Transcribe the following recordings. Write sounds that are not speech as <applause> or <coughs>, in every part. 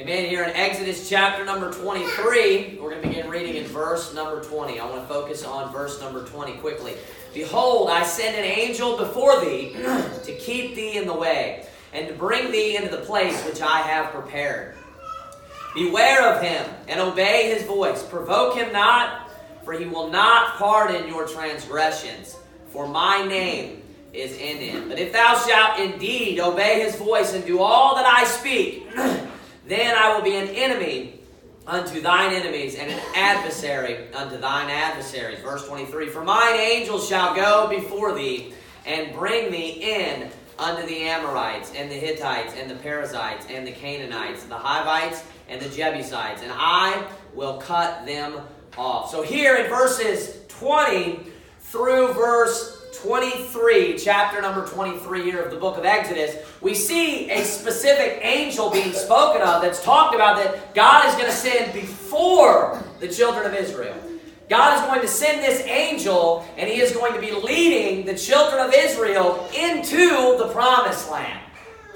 Amen. Here in Exodus chapter number 23, we're going to begin reading in verse number 20. I want to focus on verse number 20 quickly. Behold, I send an angel before thee <clears throat> to keep thee in the way and to bring thee into the place which I have prepared. Beware of him and obey his voice. Provoke him not, for he will not pardon your transgressions. For my name is in him. But if thou shalt indeed obey his voice and do all that I speak, <clears throat> Then I will be an enemy unto thine enemies and an adversary unto thine adversaries. Verse 23 For mine angels shall go before thee and bring thee in unto the Amorites and the Hittites and the Perizzites and the Canaanites, the Hivites and the Jebusites, and I will cut them off. So here in verses 20 through verse 23, chapter number 23 here of the book of Exodus, we see a specific angel being spoken of that's talked about that God is going to send before the children of Israel. God is going to send this angel, and he is going to be leading the children of Israel into the promised land.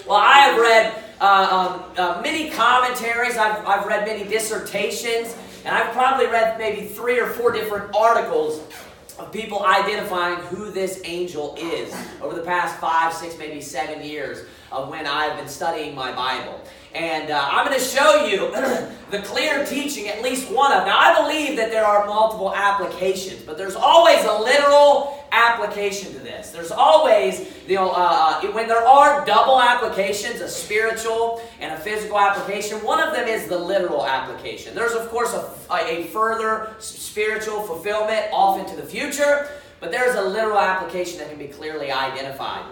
Well, I have read uh, um, uh, many commentaries, I've, I've read many dissertations, and I've probably read maybe three or four different articles of people identifying who this angel is over the past five, six, maybe seven years of when I've been studying my Bible. And uh, I'm going to show you <clears throat> the clear teaching, at least one of. Now, I believe that there are multiple applications, but there's always a literal application to this. There's always, you know, uh, when there are double applications, a spiritual and a physical application, one of them is the literal application. There's, of course, a, a further spiritual fulfillment off into the future, but there's a literal application that can be clearly identified.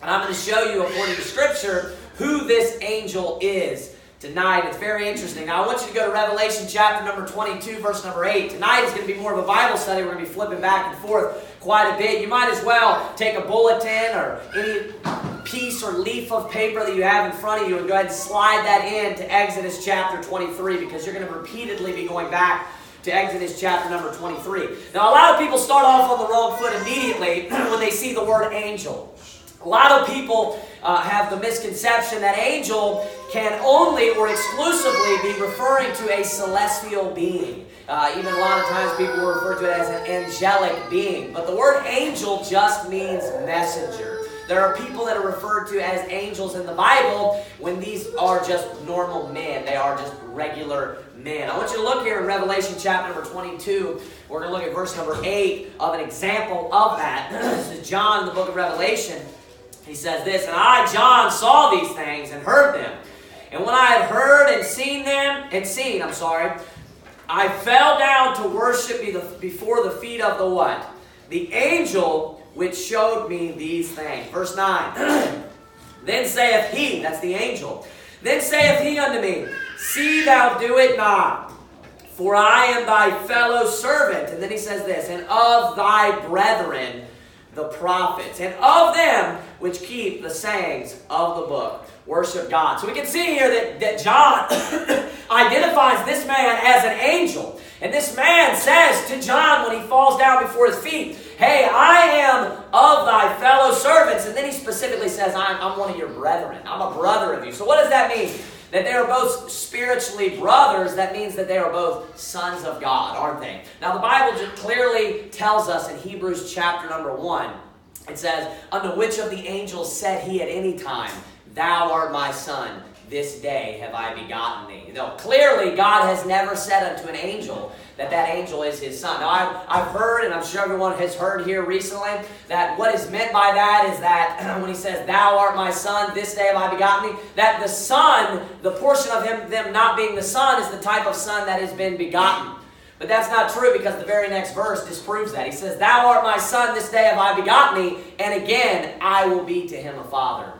And I'm going to show you, according to Scripture, who this angel is tonight. It's very interesting. Now, I want you to go to Revelation chapter number 22, verse number 8. Tonight is going to be more of a Bible study. We're going to be flipping back and forth quite a bit. You might as well take a bulletin or any piece or leaf of paper that you have in front of you and go ahead and slide that in to Exodus chapter 23 because you're going to repeatedly be going back to Exodus chapter number 23. Now, a lot of people start off on the wrong foot immediately <clears throat> when they see the word angel. A lot of people uh, have the misconception that angel can only or exclusively be referring to a celestial being. Uh, even a lot of times people will refer to it as an angelic being. But the word angel just means messenger. There are people that are referred to as angels in the Bible when these are just normal men. They are just regular men. I want you to look here in Revelation chapter number 22. We're going to look at verse number 8 of an example of that. <clears throat> this is John in the book of Revelation. He says this, And I, John, saw these things and heard them. And when I had heard and seen them, and seen, I'm sorry, I fell down to worship before the feet of the what? The angel which showed me these things. Verse 9. <clears throat> then saith he, that's the angel, then saith he unto me, See thou do it not, for I am thy fellow servant. And then he says this, and of thy brethren the prophets, and of them which keep the sayings of the book. Worship God. So we can see here that, that John <coughs> identifies this man as an angel. And this man says to John when he falls down before his feet, Hey, I am of thy fellow servants. And then he specifically says, I'm, I'm one of your brethren. I'm a brother of you. So what does that mean? that they are both spiritually brothers, that means that they are both sons of God, aren't they? Now, the Bible just clearly tells us in Hebrews chapter number 1, it says, Unto which of the angels said he at any time, Thou art my son, this day have I begotten thee. No, clearly, God has never said unto an angel that that angel is his son. Now, I've, I've heard, and I'm sure everyone has heard here recently, that what is meant by that is that <clears throat> when he says, Thou art my son, this day have I begotten thee, that the son, the portion of him, them not being the son, is the type of son that has been begotten. But that's not true because the very next verse disproves that. He says, Thou art my son, this day have I begotten thee, and again I will be to him a father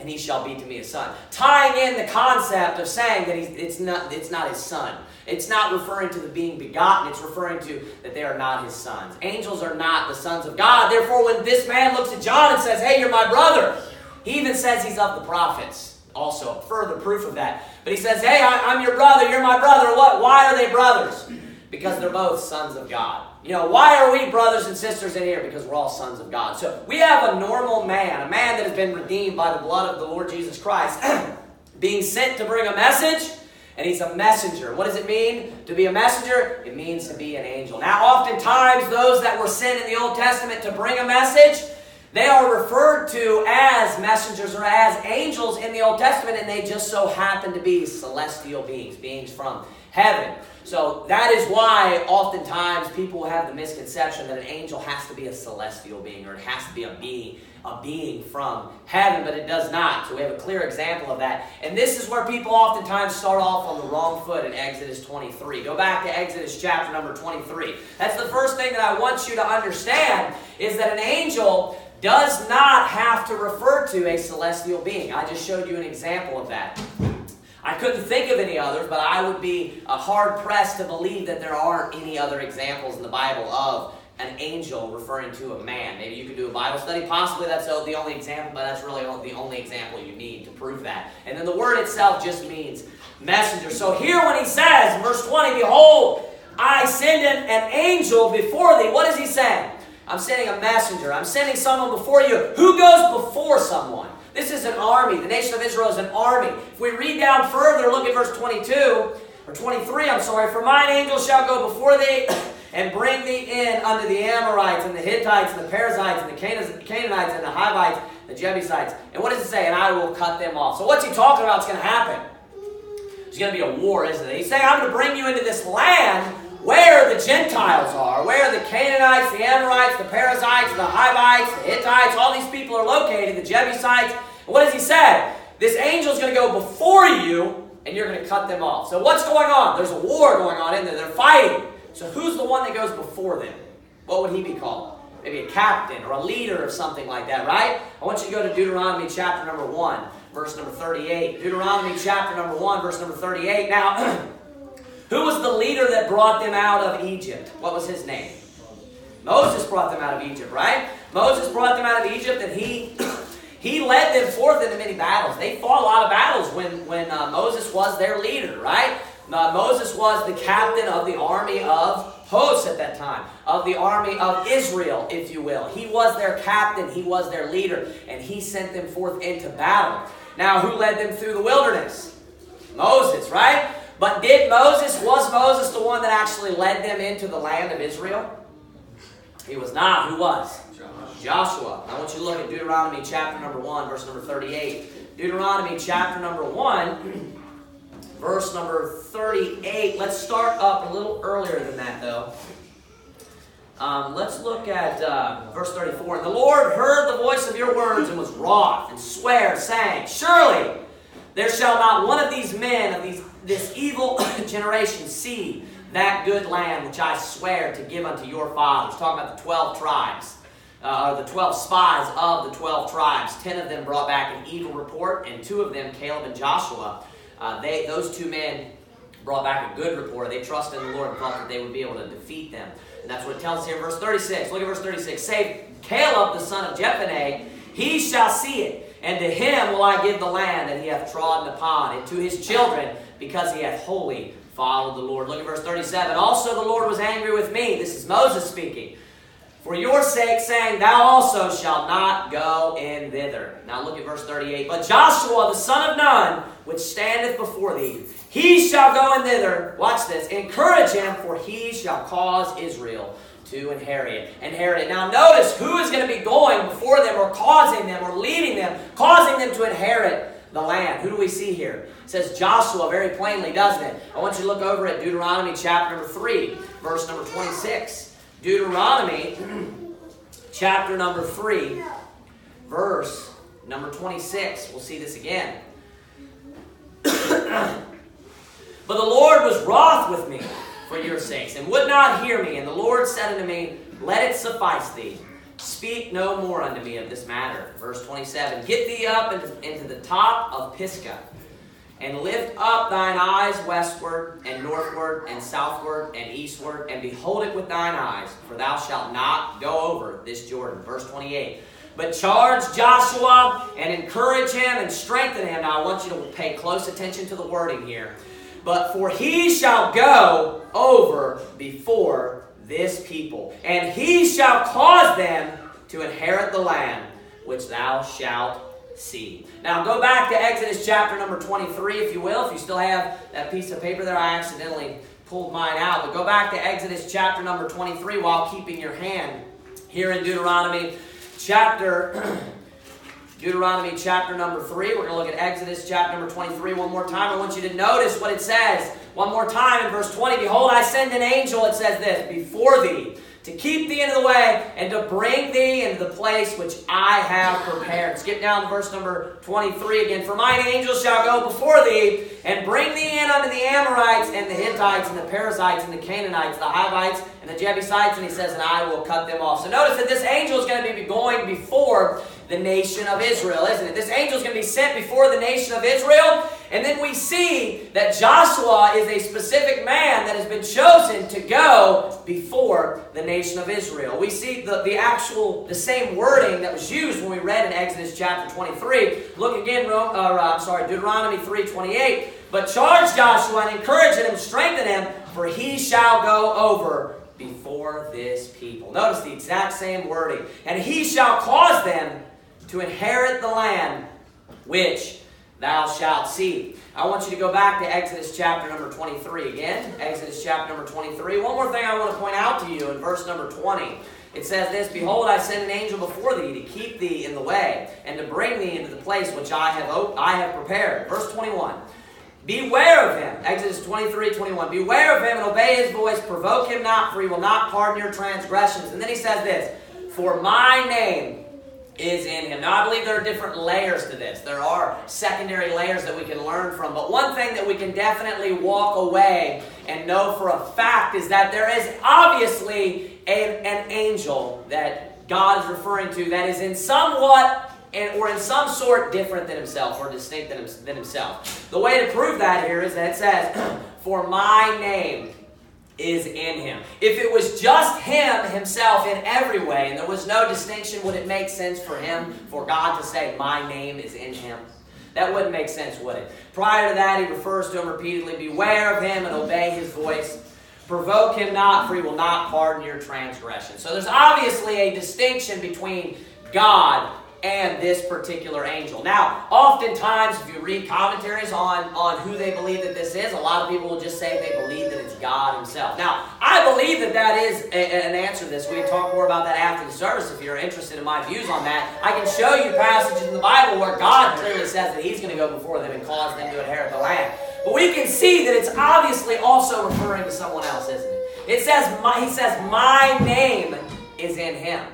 and he shall be to me a son. Tying in the concept of saying that it's, not, it's not his son. It's not referring to the being begotten, it's referring to that they are not his sons. Angels are not the sons of God. Therefore, when this man looks at John and says, Hey, you're my brother, he even says he's of the prophets. Also, further proof of that. But he says, Hey, I'm your brother, you're my brother. What? Why are they brothers? Because they're both sons of God. You know, why are we brothers and sisters in here? Because we're all sons of God. So we have a normal man, a man that has been redeemed by the blood of the Lord Jesus Christ, <clears throat> being sent to bring a message and he's a messenger. What does it mean to be a messenger? It means to be an angel. Now, oftentimes, those that were sent in the Old Testament to bring a message, they are referred to as messengers or as angels in the Old Testament, and they just so happen to be celestial beings, beings from heaven. So that is why oftentimes people have the misconception that an angel has to be a celestial being or it has to be a being a being from heaven, but it does not. So we have a clear example of that. And this is where people oftentimes start off on the wrong foot in Exodus 23. Go back to Exodus chapter number 23. That's the first thing that I want you to understand is that an angel does not have to refer to a celestial being. I just showed you an example of that. I couldn't think of any others, but I would be uh, hard pressed to believe that there aren't any other examples in the Bible of an angel referring to a man. Maybe you could do a Bible study. Possibly that's the only example, but that's really the only example you need to prove that. And then the word itself just means messenger. So here when he says, verse 20, Behold, I send an, an angel before thee. What is he saying? I'm sending a messenger. I'm sending someone before you. Who goes before someone? This is an army. The nation of Israel is an army. If we read down further, look at verse 22, or 23, I'm sorry. For mine angel shall go before thee <coughs> and bring thee in unto the Amorites and the Hittites and the Perizzites and the Canaanites and the Hivites, the Jebusites. And what does it say? And I will cut them off. So what's he talking about is going to happen? There's going to be a war, isn't it? He's saying, I'm going to bring you into this land where the Gentiles are, where the Canaanites, the Amorites, the Perizzites, the Hivites, the Hittites, all these people are located, the Jebusites. And what does he say? This angel is going to go before you, and you're going to cut them off. So what's going on? There's a war going on in there. They're fighting. So who's the one that goes before them? What would he be called? Maybe a captain or a leader or something like that, right? I want you to go to Deuteronomy chapter number 1, verse number 38. Deuteronomy chapter number 1, verse number 38. Now, <clears throat> who was the leader that brought them out of Egypt? What was his name? Moses brought them out of Egypt, right? Moses brought them out of Egypt and he <clears throat> he led them forth into many battles. They fought a lot of battles when, when uh, Moses was their leader, right? Uh, Moses was the captain of the army of hosts at that time, of the army of Israel, if you will. He was their captain, he was their leader, and he sent them forth into battle. Now, who led them through the wilderness? Moses, right? But did Moses, was Moses the one that actually led them into the land of Israel? He was not. Who was? Joshua. Joshua. I want you to look at Deuteronomy chapter number 1, verse number 38. Deuteronomy chapter number 1 verse number 38. Let's start up a little earlier than that, though. Um, let's look at uh, verse 34. And the Lord heard the voice of your words and was wroth and sware, saying, Surely there shall not one of these men of these, this evil <laughs> generation see that good land which I swear to give unto your fathers. Talking about the 12 tribes. Uh, the 12 spies of the 12 tribes. Ten of them brought back an evil report, and two of them, Caleb and Joshua, uh, they, those two men brought back a good report. They trusted in the Lord and thought that they would be able to defeat them. And that's what it tells here in verse 36. Look at verse 36. Say, Caleb, the son of Jephunneh, he shall see it, and to him will I give the land that he hath trodden upon, and to his children, because he hath wholly followed the Lord. Look at verse 37. Also the Lord was angry with me. This is Moses speaking. For your sake, saying, Thou also shalt not go in thither. Now look at verse 38. But Joshua, the son of Nun, which standeth before thee, he shall go in thither. Watch this. Encourage him, for he shall cause Israel to inherit it. Inherit it. Now notice who is going to be going before them or causing them or leading them, causing them to inherit the land. Who do we see here? It says Joshua very plainly, doesn't it? I want you to look over at Deuteronomy chapter number 3, verse number 26. Deuteronomy <clears throat> chapter number 3, verse number 26. We'll see this again. <clears throat> but the Lord was wroth with me for your sakes, and would not hear me. And the Lord said unto me, Let it suffice thee. Speak no more unto me of this matter. Verse 27 Get thee up into the top of Pisgah and lift up thine eyes westward, and northward, and southward, and eastward, and behold it with thine eyes, for thou shalt not go over this Jordan. Verse 28. But charge Joshua and encourage him and strengthen him. Now I want you to pay close attention to the wording here. But for he shall go over before this people, and he shall cause them to inherit the land which thou shalt see. Now go back to Exodus chapter number 23, if you will. If you still have that piece of paper there, I accidentally pulled mine out. But go back to Exodus chapter number 23 while keeping your hand here in Deuteronomy chapter <clears throat> Deuteronomy chapter number 3. We're going to look at Exodus chapter number 23 one more time. I want you to notice what it says. One more time in verse 20. Behold, I send an angel, it says this, before thee to keep thee in the way and to bring thee into the place which I have prepared. Skip down to verse number 23 again. For mine angel shall go before thee and bring thee in unto the Amorites and the Hittites and the Perizzites and the Canaanites, the Hivites and the Jebusites. And he says, and I will cut them off. So notice that this angel is going to be going before the nation of Israel, isn't it? This angel is going to be sent before the nation of Israel. And then we see that Joshua is a specific man that has been chosen to go before the nation of Israel. We see the, the actual, the same wording that was used when we read in Exodus chapter 23. Look again, uh, I'm sorry, Deuteronomy 3.28. But charge Joshua and encourage him, strengthen him, for he shall go over before this people. Notice the exact same wording. And he shall cause them to inherit the land which thou shalt see. I want you to go back to Exodus chapter number 23 again. Exodus chapter number 23. One more thing I want to point out to you in verse number 20. It says this Behold, I send an angel before thee to keep thee in the way and to bring thee into the place which I have, I have prepared. Verse 21. Beware of him. Exodus 23, 21. Beware of him and obey his voice. Provoke him not, for he will not pardon your transgressions. And then he says this For my name is in him. Now, I believe there are different layers to this. There are secondary layers that we can learn from. But one thing that we can definitely walk away and know for a fact is that there is obviously a, an angel that God is referring to that is in somewhat and, or in some sort different than himself or distinct than, than himself. The way to prove that here is that it says, <clears throat> For my name is in him. If it was just him himself in every way and there was no distinction, would it make sense for him, for God to say, My name is in him? That wouldn't make sense, would it? Prior to that, he refers to him repeatedly Beware of him and obey his voice. Provoke him not, for he will not pardon your transgression. So there's obviously a distinction between God and this particular angel. Now, oftentimes, if you read commentaries on, on who they believe that this is, a lot of people will just say they believe that it's God Himself. Now, I believe that that is a, an answer to this. We can talk more about that after the service if you're interested in my views on that. I can show you passages in the Bible where God clearly says that He's going to go before them and cause them to inherit the land. But we can see that it's obviously also referring to someone else, isn't it? It says, my, He says, My name is in Him.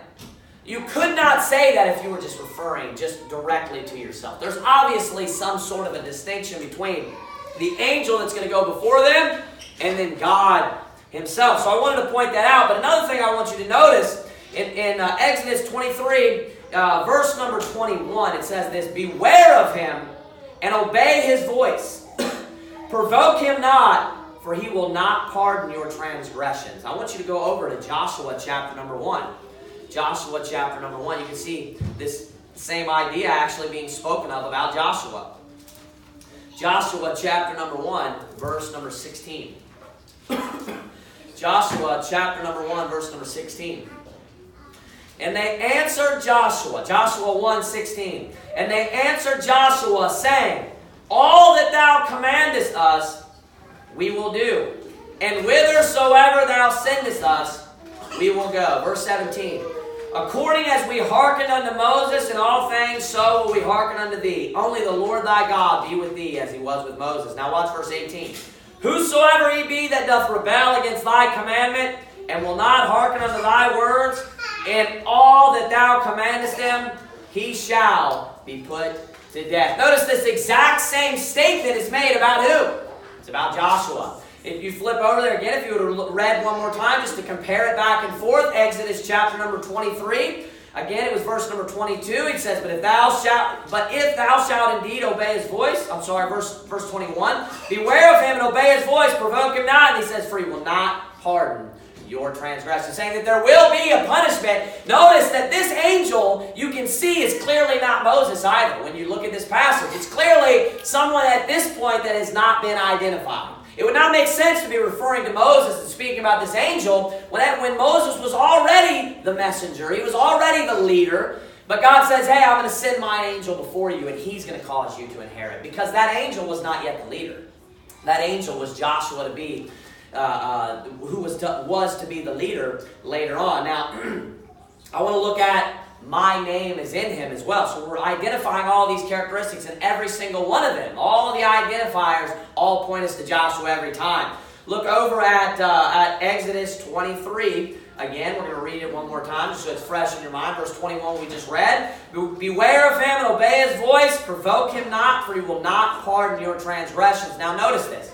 You could not say that if you were just referring just directly to yourself. There's obviously some sort of a distinction between the angel that's going to go before them and then God himself. So I wanted to point that out. But another thing I want you to notice in, in uh, Exodus 23, uh, verse number 21, it says this Beware of him and obey his voice. <coughs> Provoke him not, for he will not pardon your transgressions. I want you to go over to Joshua chapter number 1. Joshua chapter number 1, you can see this same idea actually being spoken of about Joshua. Joshua chapter number 1, verse number 16. <coughs> Joshua chapter number 1, verse number 16. And they answered Joshua, Joshua 1 16. And they answered Joshua, saying, All that thou commandest us, we will do. And whithersoever thou sendest us, we will go. Verse 17. According as we hearkened unto Moses in all things, so will we hearken unto thee. Only the Lord thy God be with thee as he was with Moses. Now watch verse 18. Whosoever he be that doth rebel against thy commandment, and will not hearken unto thy words, and all that thou commandest him, he shall be put to death. Notice this exact same statement is made about who? It's about Joshua. If you flip over there again, if you would have read one more time just to compare it back and forth, Exodus chapter number 23. Again, it was verse number 22. It says, But if thou shalt but if thou shalt indeed obey his voice, I'm sorry, verse verse 21, beware of him and obey his voice, provoke him not. And he says, For he will not pardon your transgression, saying that there will be a punishment. Notice that this angel, you can see, is clearly not Moses either. When you look at this passage, it's clearly someone at this point that has not been identified. It would not make sense to be referring to Moses and speaking about this angel when, when Moses was already the messenger, he was already the leader. But God says, hey, I'm going to send my angel before you, and he's going to cause you to inherit. Because that angel was not yet the leader. That angel was Joshua to be, uh, uh, who was to, was to be the leader later on. Now, <clears throat> I want to look at my name is in him as well. So we're identifying all these characteristics, and every single one of them, all the identifiers, all point us to Joshua every time. Look over at, uh, at Exodus 23. Again, we're going to read it one more time just so it's fresh in your mind. Verse 21 we just read. Beware of him and obey his voice. Provoke him not, for he will not pardon your transgressions. Now notice this.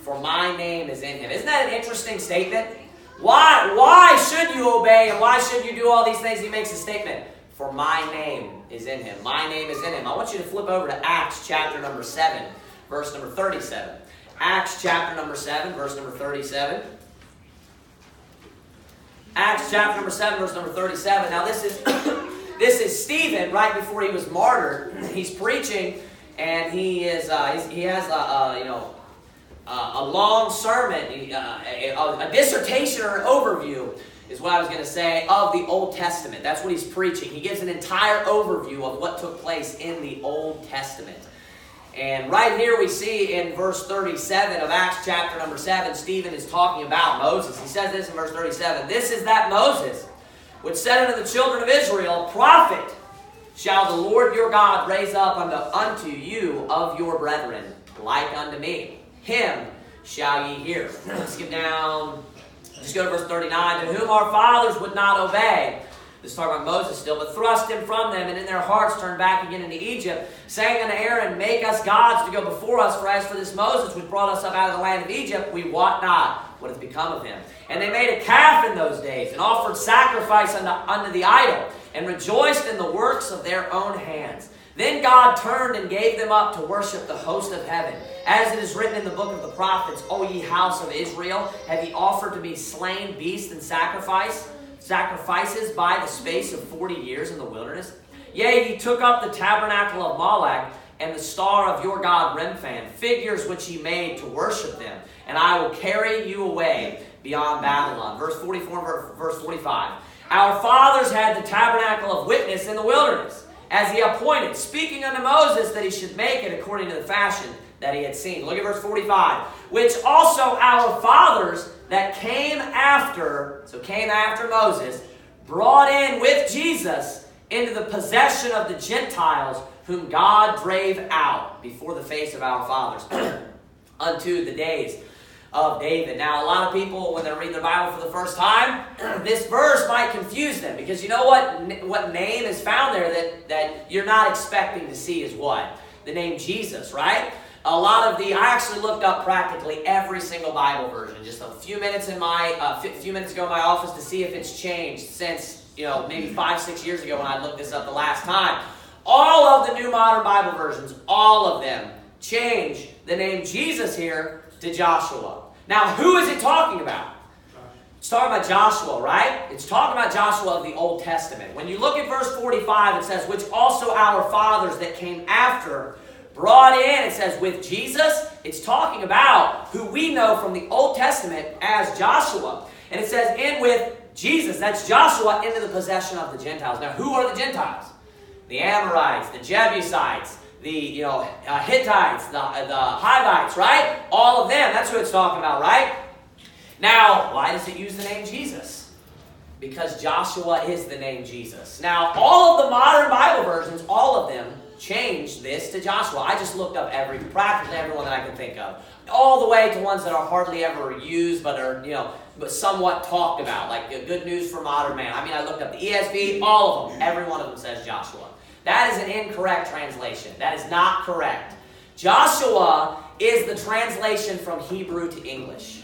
For my name is in him. Isn't that an interesting statement? Why, why should you obey and why should you do all these things? He makes a statement. For my name is in him. My name is in him. I want you to flip over to Acts chapter number 7, verse number 37. Acts chapter number 7, verse number 37. Acts chapter number 7, verse number 37. Now this is <coughs> this is Stephen right before he was martyred. He's preaching and he is uh, he has a, a, you know a long sermon, uh, a, a, a dissertation or an overview is what I was going to say of the Old Testament. That's what he's preaching. He gives an entire overview of what took place in the Old Testament. And right here we see in verse 37 of Acts chapter number 7, Stephen is talking about Moses. He says this in verse 37 This is that Moses which said unto the children of Israel, Prophet shall the Lord your God raise up unto, unto you of your brethren, like unto me. Him shall ye hear. <clears throat> Get down, just go to verse 39. To whom our fathers would not obey this is talking about Moses still, but thrust him from them, and in their hearts turned back again into Egypt, saying unto Aaron, Make us gods to go before us, for as for this Moses which brought us up out of the land of Egypt, we wot not what has become of him. And they made a calf in those days, and offered sacrifice unto, unto the idol, and rejoiced in the works of their own hands. Then God turned and gave them up to worship the host of heaven. As it is written in the book of the prophets, O ye house of Israel, have ye offered to be slain beasts and sacrifice? sacrifices by the space of 40 years in the wilderness? Yea, ye took up the tabernacle of Moloch and the star of your god Remphan, figures which ye made to worship them, and I will carry you away beyond Babylon. Verse 44 verse 45. Our fathers had the tabernacle of witness in the wilderness, as he appointed, speaking unto Moses that he should make it according to the fashion that he had seen. Look at verse 45. Which also our fathers that came after, so came after Moses, brought in with Jesus into the possession of the Gentiles, whom God drave out before the face of our fathers <clears throat> unto the days of David. Now, a lot of people, when they're reading the Bible for the first time, <clears throat> this verse might confuse them because you know what, what name is found there that, that you're not expecting to see is what? The name Jesus, right? a lot of the, I actually looked up practically every single Bible version, just a few minutes in my, a few minutes ago in my office to see if it's changed since, you know, maybe five, six years ago when I looked this up the last time. All of the new modern Bible versions, all of them, change the name Jesus here to Joshua. Now, who is it talking about? It's talking about Joshua, right? It's talking about Joshua of the Old Testament. When you look at verse 45, it says, Which also our fathers that came after brought in, it says with Jesus, it's talking about who we know from the Old Testament as Joshua. And it says in with Jesus, that's Joshua, into the possession of the Gentiles. Now, who are the Gentiles? The Amorites, the Jebusites, the you know uh, Hittites, the, the Hivites, right? All of them. That's who it's talking about, right? Now, why does it use the name Jesus? Because Joshua is the name Jesus. Now, all of the modern Bible versions, all of them, change this to Joshua. I just looked up every practically everyone that I can think of, all the way to ones that are hardly ever used, but are you know, but somewhat talked about, like good news for modern man. I mean, I looked up the ESV, all of them, every one of them says Joshua. That is an incorrect translation. That is not correct. Joshua is the translation from Hebrew to English.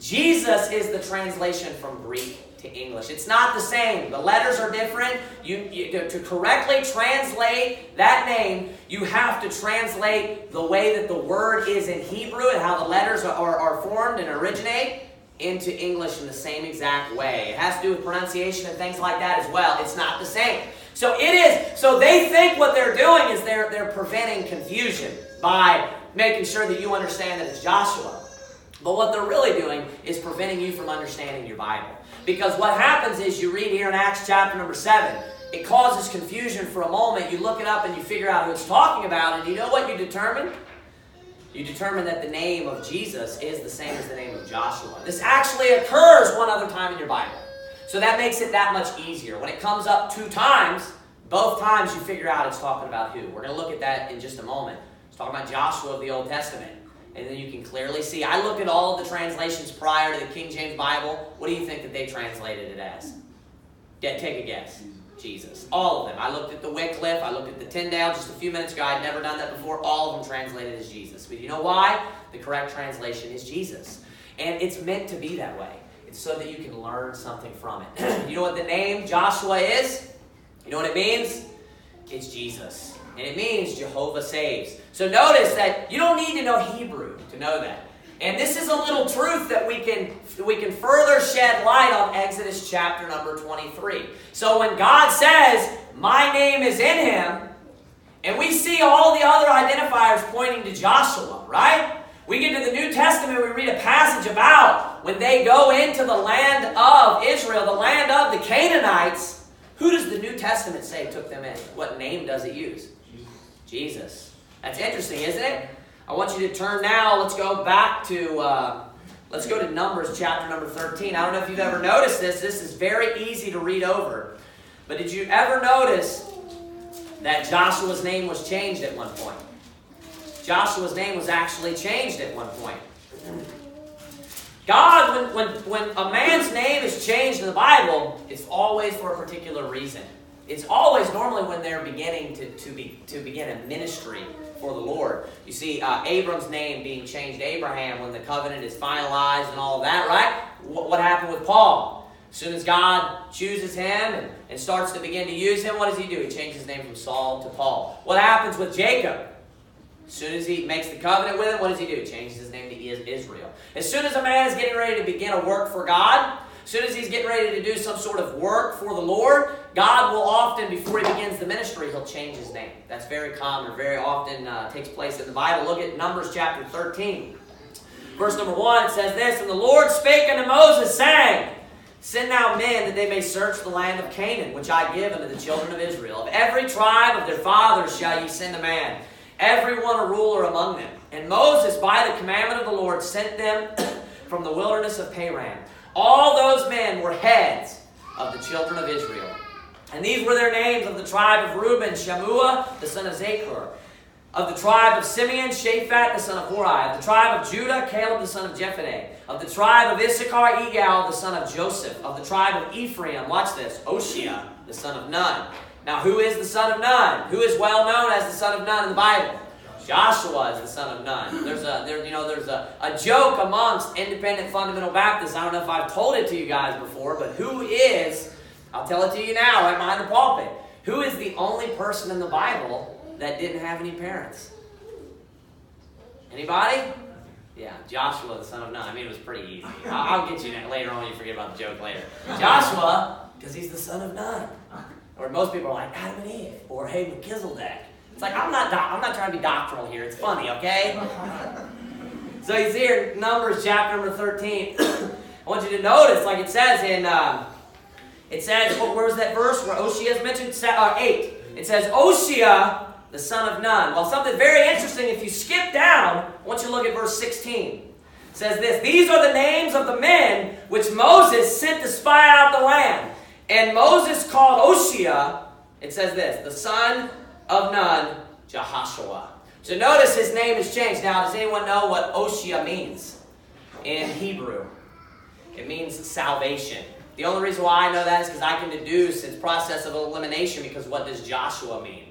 Jesus is the translation from Greek to English. It's not the same. The letters are different. You, you, to correctly translate that name, you have to translate the way that the word is in Hebrew and how the letters are, are, are formed and originate into English in the same exact way. It has to do with pronunciation and things like that as well. It's not the same. So it is. So they think what they're doing is they're they're preventing confusion by making sure that you understand that it's Joshua. But what they're really doing is preventing you from understanding your Bible. Because what happens is you read here in Acts chapter number 7, it causes confusion for a moment. You look it up and you figure out who it's talking about, and you know what you determine? You determine that the name of Jesus is the same as the name of Joshua. This actually occurs one other time in your Bible. So that makes it that much easier. When it comes up two times, both times you figure out it's talking about who. We're going to look at that in just a moment. It's talking about Joshua of the Old Testament. And then you can clearly see. I look at all of the translations prior to the King James Bible. What do you think that they translated it as? Yeah, take a guess. Jesus. All of them. I looked at the Wycliffe, I looked at the Tyndale just a few minutes ago. I'd never done that before. All of them translated as Jesus. But you know why? The correct translation is Jesus. And it's meant to be that way. So that you can learn something from it. <clears throat> you know what the name Joshua is? You know what it means? It's Jesus. And it means Jehovah saves. So notice that you don't need to know Hebrew to know that. And this is a little truth that we can, we can further shed light on Exodus chapter number 23. So when God says, My name is in him, and we see all the other identifiers pointing to Joshua, right? We get to the New Testament, we read a passage about when they go into the land of Israel, the land of the Canaanites. Who does the New Testament say took them in? What name does it use? Jesus. That's interesting, isn't it? I want you to turn now. Let's go back to uh, let's go to Numbers chapter number 13. I don't know if you've ever noticed this. This is very easy to read over. But did you ever notice that Joshua's name was changed at one point? Joshua's name was actually changed at one point. God, when, when, when a man's name is changed in the Bible, it's always for a particular reason. It's always normally when they're beginning to, to, be, to begin a ministry for the Lord. You see uh, Abram's name being changed to Abraham when the covenant is finalized and all that, right? What, what happened with Paul? As soon as God chooses him and, and starts to begin to use him, what does he do? He changes his name from Saul to Paul. What happens with Jacob? As soon as he makes the covenant with him, what does he do? He changes his name to Israel. As soon as a man is getting ready to begin a work for God, as soon as he's getting ready to do some sort of work for the Lord, God will often, before he begins the ministry, he'll change his name. That's very common very often uh, takes place in the Bible. Look at Numbers chapter 13. Verse number 1, it says this, And the Lord spake unto Moses, saying, Send now men that they may search the land of Canaan, which I give unto the children of Israel. Of every tribe of their fathers shall ye send a man, every one a ruler among them. And Moses, by the commandment of the Lord, sent them <coughs> from the wilderness of Paran. All those men were heads of the children of Israel. And these were their names of the tribe of Reuben, Shammua, the son of Zaccur. Of the tribe of Simeon, Shaphat, the son of Hori. Of the tribe of Judah, Caleb, the son of Jephunneh. Of the tribe of Issachar, Igal, the son of Joseph. Of the tribe of Ephraim, watch this, Oshea, the son of Nun. Now, who is the son of Nun? Who is well known as the son of Nun in the Bible? Joshua is the son of Nun. There's a there, you know there's a, a joke amongst independent fundamental Baptists. I don't know if I've told it to you guys before, but who is I'll tell it to you now right behind the pulpit. Who is the only person in the Bible that didn't have any parents? Anybody? Yeah, Joshua, the son of Nun. I mean, it was pretty easy. I'll, I'll get you later on. You forget about the joke later. Joshua, because he's the son of Nun. Or most people are like Adam and Eve, or hey, Melchizedek. It's like I'm not I'm not trying to be doctrinal here. It's funny, okay? <laughs> so you see here, Numbers chapter number 13. <coughs> I want you to notice, like it says in uh, it says, where's that verse where Oshea is mentioned? Uh, 8. It says, Oshea, the son of Nun. Well, something very interesting, if you skip down, I want you to look at verse 16. It says this These are the names of the men which Moses sent to spy out the land. And Moses called Oshea, it says this, the son of Nun, Jehoshua. So notice his name is changed. Now, does anyone know what Oshea means in Hebrew? It means salvation. The only reason why I know that is because I can deduce its process of elimination because what does Joshua mean?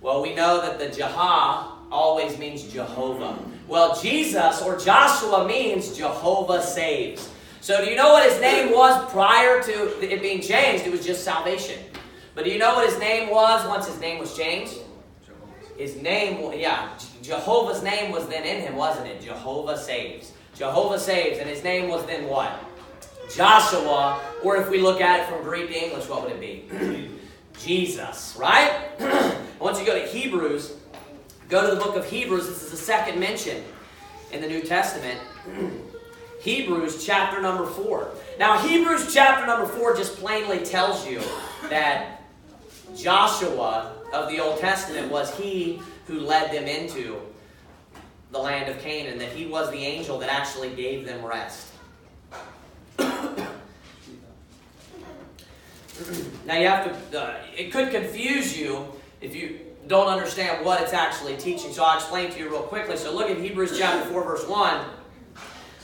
Well, we know that the Jah always means Jehovah. Well, Jesus or Joshua means Jehovah saves. So do you know what his name was prior to it being changed? It was just salvation. But do you know what his name was once his name was changed? His name, yeah, Jehovah's name was then in him, wasn't it? Jehovah saves. Jehovah saves, and his name was then what? Joshua, or if we look at it from Greek to English, what would it be? <clears throat> Jesus, right? <clears throat> Once you go to Hebrews, go to the book of Hebrews. This is the second mention in the New Testament. <clears throat> Hebrews chapter number 4. Now, Hebrews chapter number 4 just plainly tells you that Joshua of the Old Testament was he who led them into the land of Canaan, that he was the angel that actually gave them rest. <coughs> now you have to, uh, it could confuse you if you don't understand what it's actually teaching. So I'll explain to you real quickly. So look at Hebrews chapter 4, verse 1.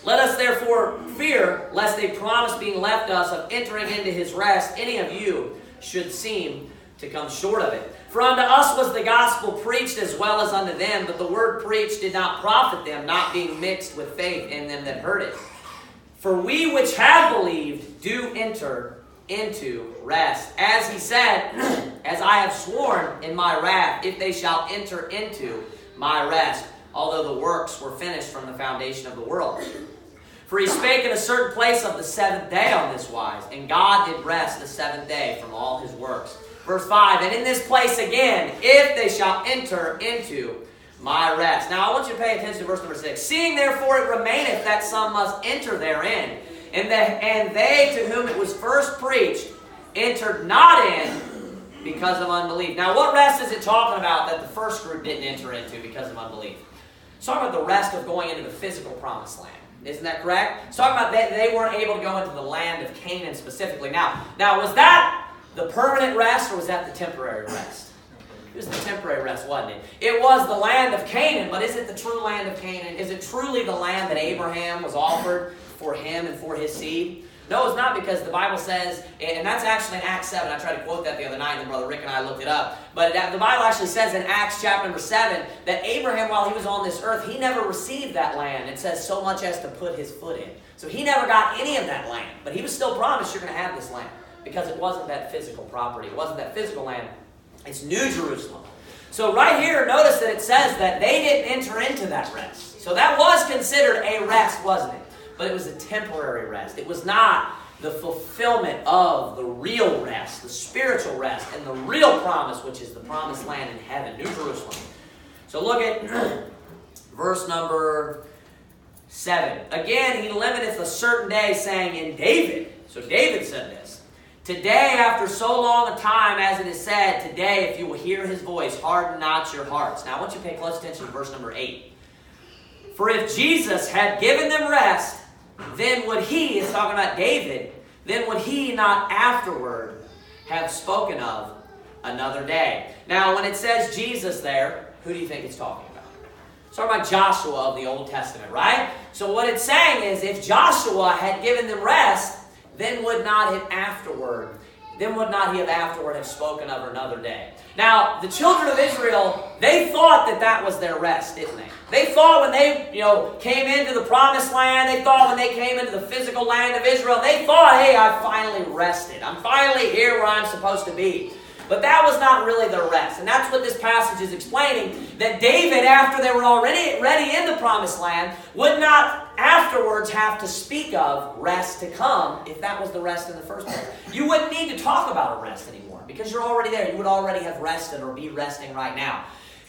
Let us therefore fear, lest a promise being left us of entering into his rest, any of you should seem to come short of it. For unto us was the gospel preached as well as unto them, but the word preached did not profit them, not being mixed with faith in them that heard it. For we which have believed do enter into rest. As he said, <clears throat> As I have sworn in my wrath, if they shall enter into my rest, although the works were finished from the foundation of the world. For he spake in a certain place of the seventh day on this wise, and God did rest the seventh day from all his works. Verse 5 And in this place again, if they shall enter into my rest. Now I want you to pay attention to verse number 6. Seeing therefore it remaineth that some must enter therein, and, the, and they to whom it was first preached entered not in because of unbelief. Now, what rest is it talking about that the first group didn't enter into because of unbelief? It's talking about the rest of going into the physical promised land. Isn't that correct? It's talking about that they weren't able to go into the land of Canaan specifically. Now, now was that the permanent rest or was that the temporary rest? It was the temporary rest, wasn't it? It was the land of Canaan, but is it the true land of Canaan? Is it truly the land that Abraham was offered for him and for his seed? No, it's not because the Bible says, and that's actually in Acts 7. I tried to quote that the other night, and Brother Rick and I looked it up. But the Bible actually says in Acts chapter number 7 that Abraham, while he was on this earth, he never received that land. It says so much as to put his foot in. So he never got any of that land. But he was still promised you're going to have this land because it wasn't that physical property. It wasn't that physical land. It's New Jerusalem. So right here, notice that it says that they didn't enter into that rest. So that was considered a rest, wasn't it? But it was a temporary rest. It was not the fulfillment of the real rest, the spiritual rest, and the real promise, which is the promised land in heaven, New Jerusalem. So look at <clears throat> verse number 7. Again, he limiteth a certain day, saying, In David, so David said this, Today, after so long a time, as it is said, today, if you will hear his voice, harden not your hearts. Now, I want you to pay close attention to verse number 8. For if Jesus had given them rest, then would he, is talking about David, then would he not afterward have spoken of another day? Now, when it says Jesus there, who do you think it's talking about? It's talking about Joshua of the Old Testament, right? So, what it's saying is if Joshua had given them rest, then would not it afterward, then would not he have afterward have spoken of another day? Now, the children of Israel, they thought that that was their rest, didn't they? They thought when they, you know, came into the promised land, they thought when they came into the physical land of Israel, they thought, hey, I finally rested. I'm finally here where I'm supposed to be. But that was not really the rest. And that's what this passage is explaining. That David, after they were already ready in the promised land, would not afterwards have to speak of rest to come if that was the rest in the first place. You wouldn't need to talk about a rest anymore because you're already there. You would already have rested or be resting right now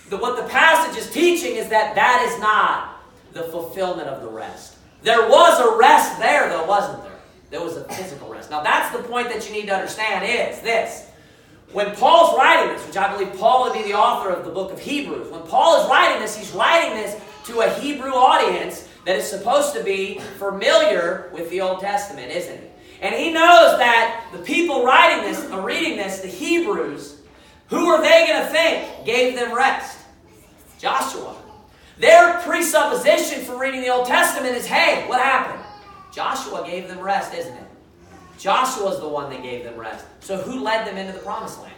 the, what the passage is teaching is that that is not the fulfillment of the rest. There was a rest there, though, wasn't there? There was a physical rest. Now, that's the point that you need to understand is this. When Paul's writing this, which I believe Paul would be the author of the book of Hebrews, when Paul is writing this, he's writing this to a Hebrew audience that is supposed to be familiar with the Old Testament, isn't it? And he knows that the people writing this, or reading this, the Hebrews, who are they going to think gave them rest? Joshua. Their presupposition for reading the Old Testament is hey, what happened? Joshua gave them rest, isn't it? Joshua's the one that gave them rest. So who led them into the promised land?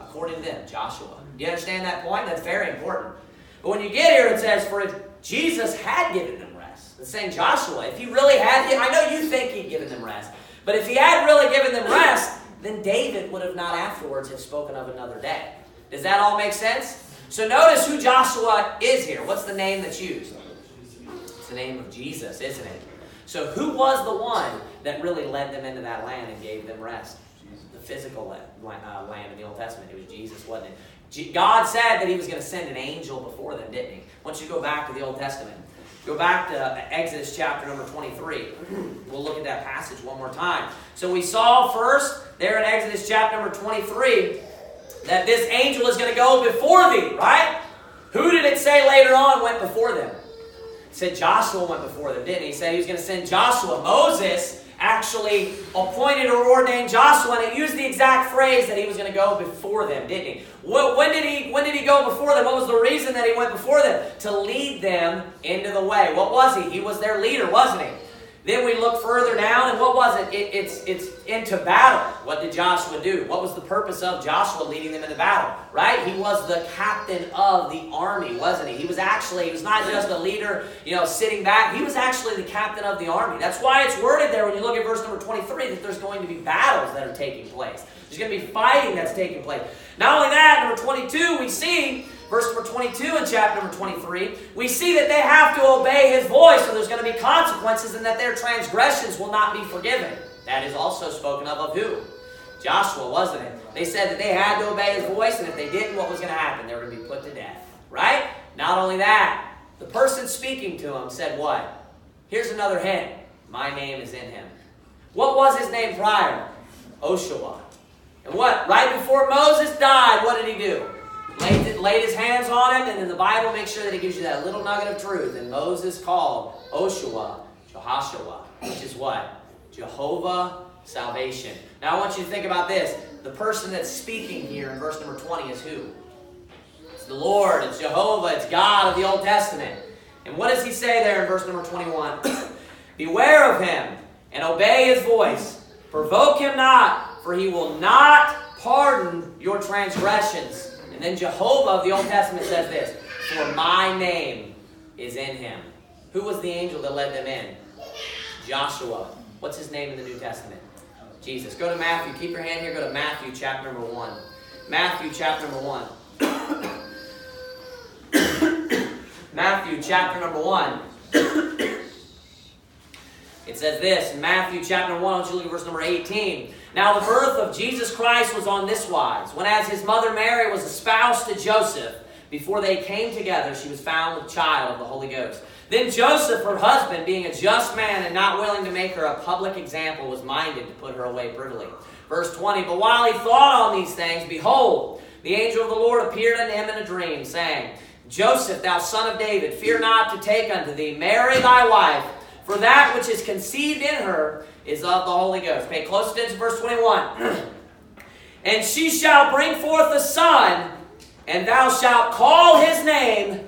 According to them, Joshua. Do you understand that point? That's very important. But when you get here, it says, for if Jesus had given them rest. It's saying Joshua, if he really had, I know you think he'd given them rest, but if he had really given them rest, then David would have not afterwards have spoken of another day. Does that all make sense? So notice who Joshua is here. What's the name that's used? It's the name of Jesus, isn't it? So who was the one that really led them into that land and gave them rest? The physical uh, land in the Old Testament. It was Jesus, wasn't it? God said that he was going to send an angel before them, didn't he? Once you go back to the Old Testament. Go back to Exodus chapter number 23. We'll look at that passage one more time. So we saw first there in Exodus chapter number 23 that this angel is going to go before thee, right? Who did it say later on went before them? Said Joshua went before them, didn't he? He said he was going to send Joshua. Moses actually appointed or ordained Joshua, and he used the exact phrase that he was going to go before them, didn't he? When did he when did he go before them? What was the reason that he went before them? To lead them into the way. What was he? He was their leader, wasn't he? Then we look further down, and what was it? it? It's, it's into battle. What did Joshua do? What was the purpose of Joshua leading them into battle? Right? He was the captain of the army, wasn't he? He was actually, he was not just a leader, you know, sitting back. He was actually the captain of the army. That's why it's worded there when you look at verse number 23 that there's going to be battles that are taking place. There's going to be fighting that's taking place. Not only that, number 22, we see verse number 22 in chapter number 23, we see that they have to obey his voice, or there's going to be consequences, and that their transgressions will not be forgiven. That is also spoken of of who? Joshua, wasn't it? They said that they had to obey his voice, and if they didn't, what was going to happen? They were going to be put to death. Right? Not only that, the person speaking to him said what? Here's another hint. My name is in him. What was his name prior? Oshea. And what? Right before Moses died, what did he do? Laid, laid his hands on him, and then the Bible makes sure that it gives you that little nugget of truth. And Moses called Oshea Jehoshua, which is what? Jehovah salvation. Now I want you to think about this. The person that's speaking here in verse number 20 is who? It's the Lord, it's Jehovah, it's God of the Old Testament. And what does he say there in verse number 21? <coughs> Beware of him and obey his voice. Provoke him not, for he will not pardon your transgressions. And then Jehovah of the Old Testament says this For my name is in him. Who was the angel that led them in? Joshua. What's his name in the New Testament? Jesus. Go to Matthew. Keep your hand here. Go to Matthew chapter number 1. Matthew chapter number 1. <coughs> Matthew chapter number 1. <coughs> it says this in Matthew chapter 1, I want you to look at verse number 18. Now the birth of Jesus Christ was on this wise. When as his mother Mary was espoused to Joseph, before they came together, she was found with child of the Holy Ghost. Then Joseph, her husband, being a just man and not willing to make her a public example, was minded to put her away privily. Verse 20, But while he thought on these things, behold, the angel of the Lord appeared unto him in a dream, saying, Joseph, thou son of David, fear not to take unto thee Mary thy wife, for that which is conceived in her is of the Holy Ghost. Pay close attention to verse 21. <clears throat> and she shall bring forth a son, and thou shalt call his name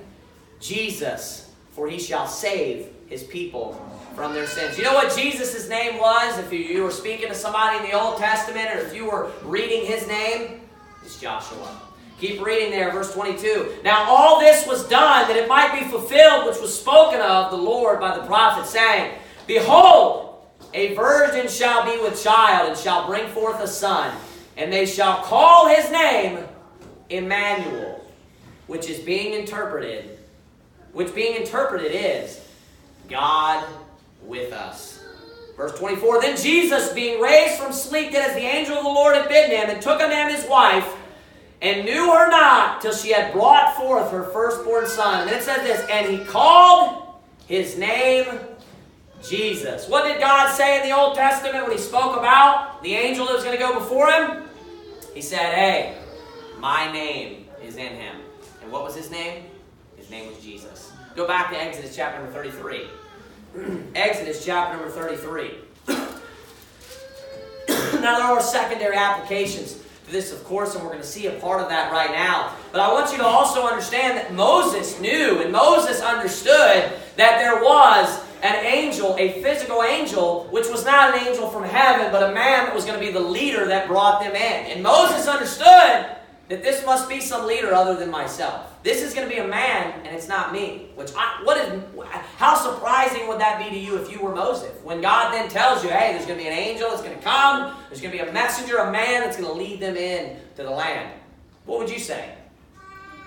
Jesus, for he shall save his people from their sins. You know what Jesus' name was? If you were speaking to somebody in the Old Testament, or if you were reading his name, it's Joshua. Keep reading there, verse 22. Now all this was done that it might be fulfilled, which was spoken of the Lord by the prophet, saying, Behold, a virgin shall be with child, and shall bring forth a son, and they shall call his name Emmanuel, which is being interpreted, which being interpreted is God with us. Verse 24 Then Jesus, being raised from sleep, did as the angel of the Lord had bidden him, and took unto him his wife, and knew her not till she had brought forth her firstborn son. And it says this, and he called his name Jesus. What did God say in the Old Testament when he spoke about the angel that was going to go before him? He said, Hey, my name is in him. And what was his name? His name was Jesus. Go back to Exodus chapter number 33. <clears throat> Exodus chapter number 33. <clears throat> now, there are secondary applications this, of course, and we're going to see a part of that right now. But I want you to also understand that Moses knew and Moses understood that there was an angel, a physical angel, which was not an angel from heaven, but a man that was going to be the leader that brought them in. And Moses understood that this must be some leader other than myself. This is going to be a man, and it's not me. Which, I, what is, how surprising would that be to you if you were Moses? When God then tells you, hey, there's going to be an angel that's going to come, there's going to be a messenger, a man that's going to lead them in to the land. What would you say?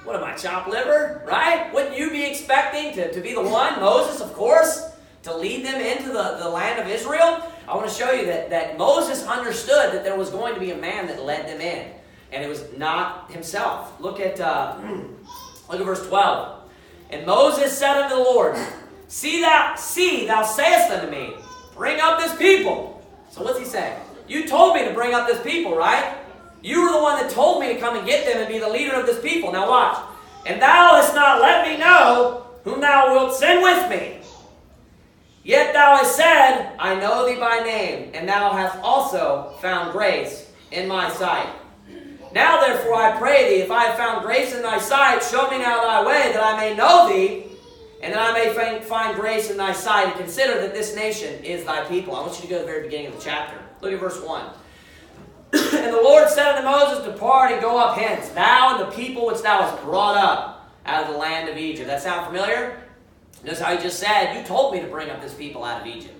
What am I, chopped liver? Right? Wouldn't you be expecting to, to be the one? Moses, of course to lead them into the, the land of Israel, I want to show you that, that Moses understood that there was going to be a man that led them in. And it was not himself. Look at, uh, look at verse 12. And Moses said unto the Lord, See thou, see, thou sayest unto me, Bring up this people. So what's he saying? You told me to bring up this people, right? You were the one that told me to come and get them and be the leader of this people. Now watch. And thou hast not let me know whom thou wilt send with me. Yet thou hast said, I know thee by name, and thou hast also found grace in my sight. Now therefore I pray thee, if I have found grace in thy sight, show me now thy way, that I may know thee, and that I may find grace in thy sight, and consider that this nation is thy people. I want you to go to the very beginning of the chapter. Look at verse 1. <clears throat> and the Lord said unto Moses, Depart and go up hence, thou and the people which thou hast brought up out of the land of Egypt. That sound familiar? Notice how he just said, You told me to bring up this people out of Egypt,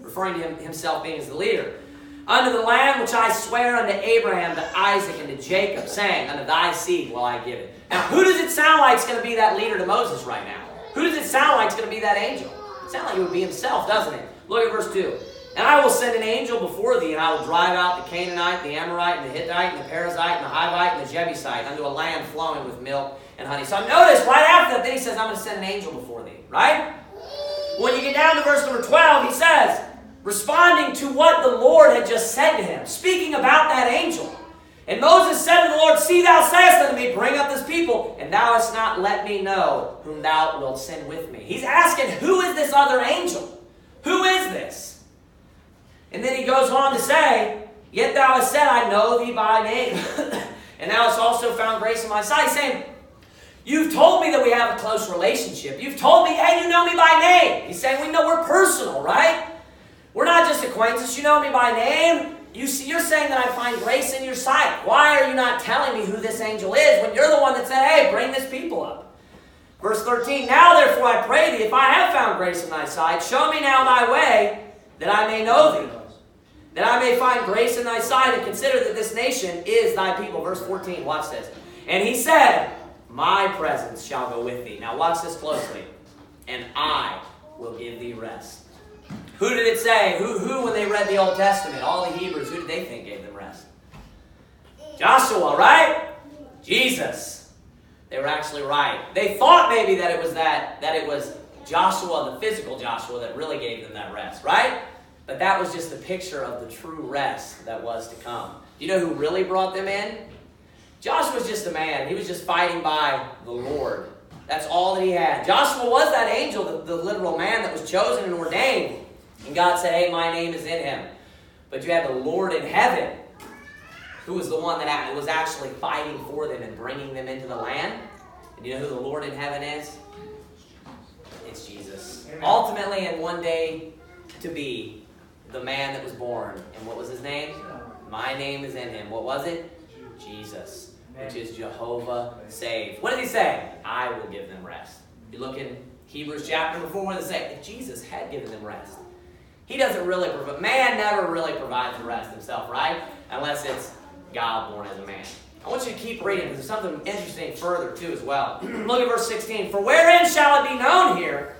referring to him, himself being as the leader. Unto the land which I swear unto Abraham, to Isaac, and to Jacob, saying, Unto thy seed will I give it. Now, who does it sound like is going to be that leader to Moses right now? Who does it sound like is going to be that angel? It sounds like it would be himself, doesn't it? Look at verse 2. And I will send an angel before thee, and I will drive out the Canaanite, the Amorite, and the Hittite, and the Perizzite, and the Hivite, and the Jebusite unto a land flowing with milk and honey. So notice right after that, then he says, I'm going to send an angel before thee, right? When you get down to verse number 12, he says, responding to what the Lord had just said to him, speaking about that angel. And Moses said to the Lord, See, thou sayest unto me, Bring up this people, and thou hast not let me know whom thou wilt send with me. He's asking, Who is this other angel? Who is this? And then he goes on to say, Yet thou hast said, I know thee by name, <coughs> and thou hast also found grace in my sight. Saying, You've told me that we have a close relationship. You've told me, hey, you know me by name. He's saying we know we're personal, right? We're not just acquaintances. You know me by name. You see, you're saying that I find grace in your sight. Why are you not telling me who this angel is when you're the one that said, hey, bring this people up? Verse 13, Now therefore I pray thee, if I have found grace in thy sight, show me now thy way, that I may know thee, that I may find grace in thy sight, and consider that this nation is thy people. Verse 14, watch this. And he said, my presence shall go with thee. Now watch this closely. And I will give thee rest. Who did it say? Who, who, when they read the Old Testament, all the Hebrews, who did they think gave them rest? Joshua, right? Jesus. They were actually right. They thought maybe that it was that, that it was Joshua, the physical Joshua, that really gave them that rest, right? But that was just the picture of the true rest that was to come. Do you know who really brought them in? Joshua was just a man. He was just fighting by the Lord. That's all that he had. Joshua was that angel, the, the literal man that was chosen and ordained. And God said, Hey, my name is in him. But you had the Lord in heaven, who was the one that was actually fighting for them and bringing them into the land. And you know who the Lord in heaven is? It's Jesus. Amen. Ultimately, and one day to be the man that was born. And what was his name? My name is in him. What was it? Jesus which is Jehovah save. What did he say? I will give them rest. You look in Hebrews chapter before, what does it say? If Jesus had given them rest. He doesn't really provide, man never really provides the rest himself, right? Unless it's God born as a man. I want you to keep reading because there's something interesting further too as well. <clears throat> look at verse 16. For wherein shall it be known here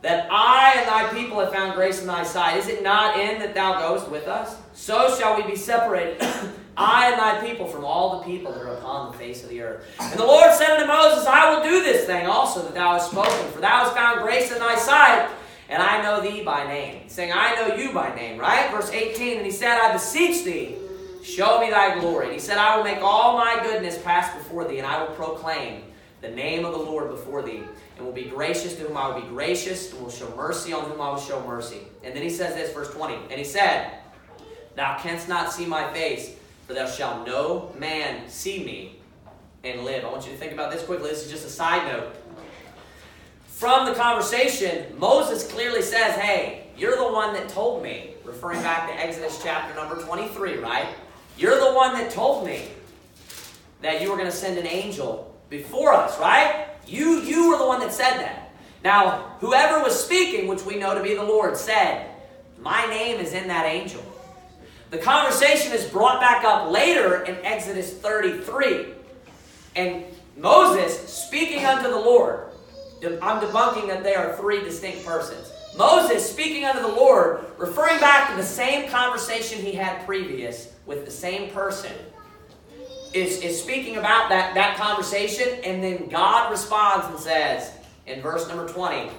that I and thy people have found grace in thy sight? Is it not in that thou goest with us? So shall we be separated <clears throat> I and thy people from all the people that are upon the face of the earth. And the Lord said unto Moses, I will do this thing also that thou hast spoken, for thou hast found grace in thy sight, and I know thee by name. saying, I know you by name, right? Verse 18, and he said, I beseech thee, show me thy glory. And he said, I will make all my goodness pass before thee, and I will proclaim the name of the Lord before thee, and will be gracious to whom I will be gracious, and will show mercy on whom I will show mercy. And then he says this, verse 20, and he said, Thou canst not see my face, for thou shalt no man see me and live. I want you to think about this quickly. This is just a side note. From the conversation, Moses clearly says, Hey, you're the one that told me, referring back to Exodus chapter number 23, right? You're the one that told me that you were going to send an angel before us, right? You, you were the one that said that. Now, whoever was speaking, which we know to be the Lord, said, My name is in that angel. The conversation is brought back up later in Exodus 33. And Moses speaking unto the Lord. I'm debunking that they are three distinct persons. Moses speaking unto the Lord, referring back to the same conversation he had previous with the same person, is, is speaking about that, that conversation, and then God responds and says in verse number 20,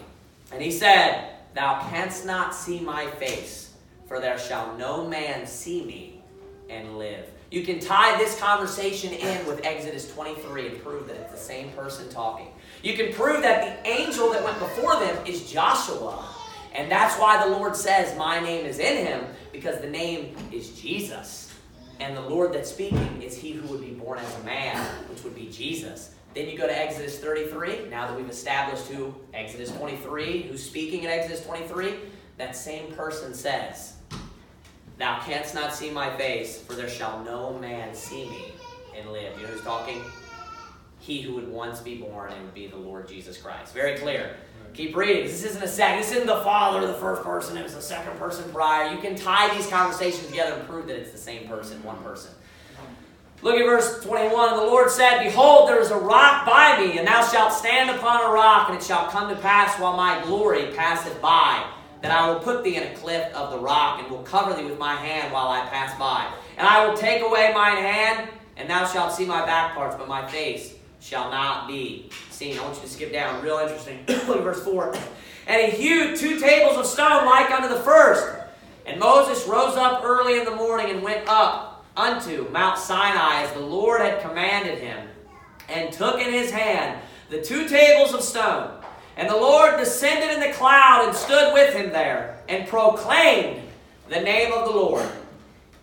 and he said, Thou canst not see my face, for there shall no man see me and live. You can tie this conversation in with Exodus 23 and prove that it's the same person talking. You can prove that the angel that went before them is Joshua. And that's why the Lord says, My name is in him, because the name is Jesus. And the Lord that's speaking is he who would be born as a man, which would be Jesus. Then you go to Exodus 33. Now that we've established who Exodus 23, who's speaking in Exodus 23, that same person says, Thou canst not see my face, for there shall no man see me and live. You know who's talking? He who would once be born and would be the Lord Jesus Christ. Very clear. Keep reading. This isn't a second. This isn't the Father, the first person. It was the second person prior. You can tie these conversations together and prove that it's the same person, one person. Look at verse 21. The Lord said, Behold, there is a rock by me, and thou shalt stand upon a rock, and it shall come to pass while my glory passeth by that I will put thee in a cleft of the rock, and will cover thee with my hand while I pass by. And I will take away mine hand, and thou shalt see my back parts, but my face shall not be seen. I want you to skip down. Real interesting. <clears throat> Look at verse 4. And he hewed two tables of stone like unto the first. And Moses rose up early in the morning and went up unto Mount Sinai as the Lord had commanded him, and took in his hand the two tables of stone and the Lord descended in the cloud and stood with him there and proclaimed the name of the Lord.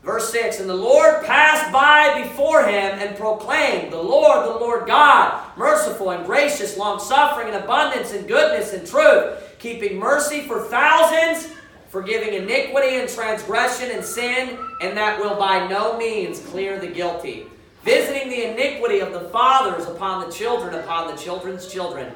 Verse 6 And the Lord passed by before him and proclaimed, The Lord, the Lord God, merciful and gracious, long suffering and abundance and goodness and truth, keeping mercy for thousands, forgiving iniquity and transgression and sin, and that will by no means clear the guilty, visiting the iniquity of the fathers upon the children, upon the children's children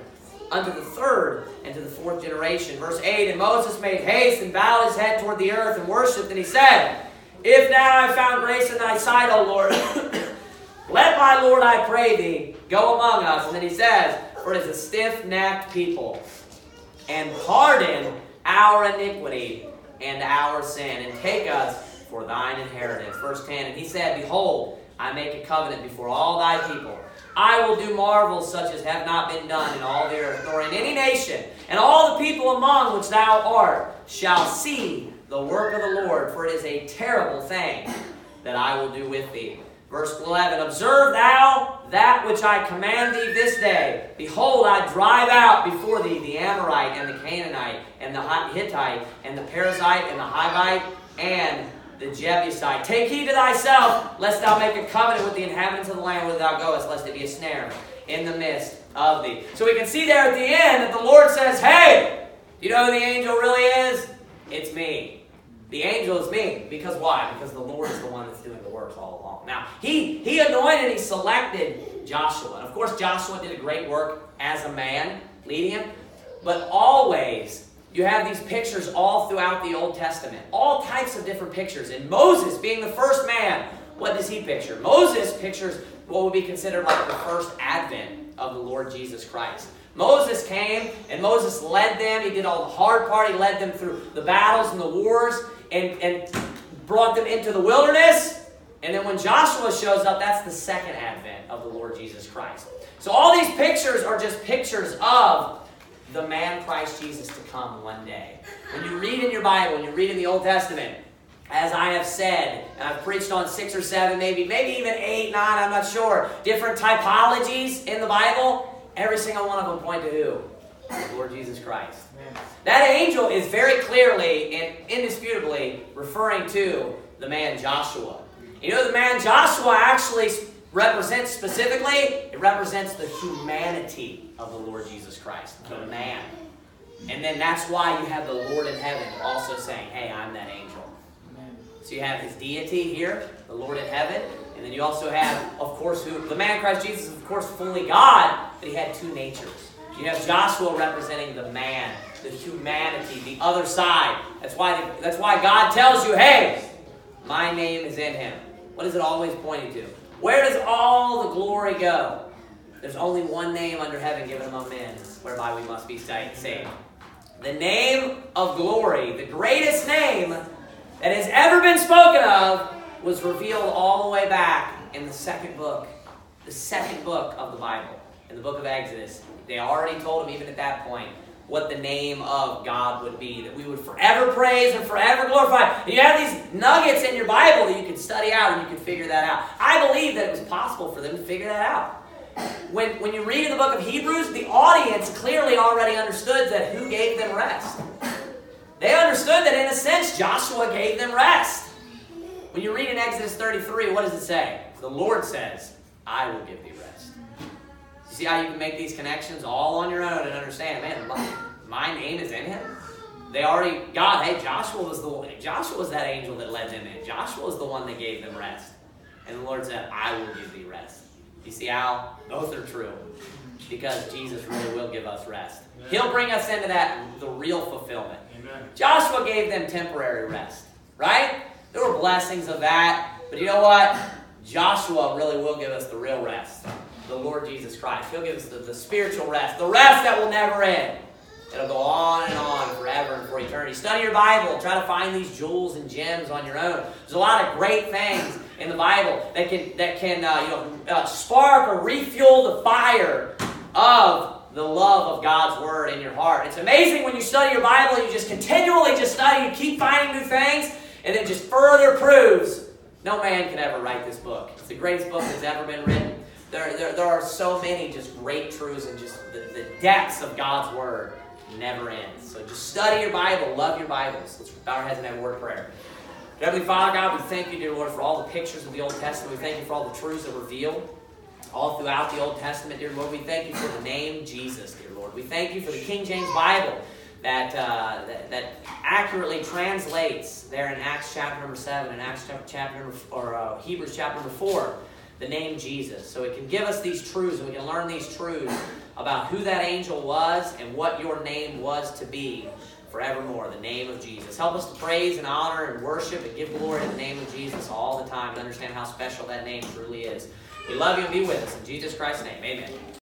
unto the third and to the fourth generation. Verse 8 And Moses made haste and bowed his head toward the earth and worshipped, and he said, If now I found grace in thy sight, O Lord, <coughs> let my Lord, I pray thee, go among us. And then he says, For it is a stiff necked people, and pardon our iniquity and our sin, and take us for thine inheritance. Verse 10 And he said, Behold, I make a covenant before all thy people I will do marvels such as have not been done in all the earth, nor in any nation. And all the people among which thou art shall see the work of the Lord, for it is a terrible thing that I will do with thee. Verse 11 Observe thou that which I command thee this day. Behold, I drive out before thee the Amorite, and the Canaanite, and the Hittite, and the Perizzite, and the Hivite, and the Jebusite. Take heed to thyself, lest thou make a covenant with the inhabitants of the land whither thou goest, lest it be a snare in the midst of thee. So we can see there at the end that the Lord says, Hey, you know who the angel really is? It's me. The angel is me. Because why? Because the Lord is the one that's doing the works all along. Now, he, he anointed, he selected Joshua. And of course, Joshua did a great work as a man, leading him. But always, you have these pictures all throughout the Old Testament, all types of different pictures. And Moses, being the first man, what does he picture? Moses pictures what would be considered like the first advent of the Lord Jesus Christ. Moses came and Moses led them. He did all the hard part. He led them through the battles and the wars and, and brought them into the wilderness. And then when Joshua shows up, that's the second advent of the Lord Jesus Christ. So all these pictures are just pictures of the man Christ Jesus to come one day. When you read in your Bible, when you read in the Old Testament, as I have said, and I've preached on six or seven, maybe, maybe even eight, nine, I'm not sure, different typologies in the Bible, every single one of them point to who? The Lord Jesus Christ. Amen. That angel is very clearly and indisputably referring to the man Joshua. You know, the man Joshua actually represents specifically, it represents the humanity of the Lord Jesus Christ, the man. And then that's why you have the Lord in heaven also saying, Hey, I'm that angel. So you have his deity here, the Lord in heaven, and then you also have, of course, who the man Christ Jesus is, of course, fully God, he had two natures. You have Joshua representing the man, the humanity, the other side. That's why, that's why God tells you, hey, my name is in him. What is it always pointing to? Where does all the glory go? There's only one name under heaven given among men whereby we must be saved. The name of glory, the greatest name that has ever been spoken of, was revealed all the way back in the second book, the second book of the Bible, in the book of Exodus. They already told him, even at that point, what the name of God would be, that we would forever praise and forever glorify. You have these nuggets in your Bible that you can study out and you can figure that out. I believe that it was possible for them to figure that out. When, when you read in the book of Hebrews, the audience clearly already understood that who gave them rest. They understood that in a sense Joshua gave them rest. When you read in Exodus 33, what does it say? The Lord says, I will give rest. You see how you can make these connections all on your own and understand, man, my, name is in him. They already, God, hey, Joshua was the one, Joshua was that angel that led them in. Joshua was the one that gave them rest. And the Lord said, I will give thee rest. You see how both are true? Because Jesus really will give us rest. He'll bring us into that, the real fulfillment. Amen. Joshua gave them temporary rest, right? There were blessings of that. But you know what? Joshua really will give us the real rest. The Lord Jesus Christ. He'll give us the, the spiritual rest. The rest that will never end. It'll go on and on forever and for eternity. Study your Bible. Try to find these jewels and gems on your own. There's a lot of great things in the Bible that can that can uh, you know uh, spark or refuel the fire of the love of God's Word in your heart. It's amazing when you study your Bible, you just continually just study, you keep finding new things, and it just further proves no man can ever write this book. It's the greatest book that's ever been written. There, there, there are so many just great truths and just the, the depths of God's Word never ends. So just study your Bible, love your Bibles. Let's bow our heads and have a word of prayer. Heavenly Father, God, we thank you, dear Lord, for all the pictures of the Old Testament. We thank you for all the truths that revealed all throughout the Old Testament, dear Lord. We thank you for the name Jesus, dear Lord. We thank you for the King James Bible that, uh, that, that, accurately translates there in Acts chapter number 7 and Acts chapter number, or uh, Hebrews chapter number 4, the name Jesus. So it can give us these truths and we can learn these truths about who that angel was and what your name was to be forevermore, the name of Jesus. Help us to praise and honor and worship and give glory in the name of Jesus all the time and understand how special that name truly is. We love you and be with us. In Jesus Christ's name, amen.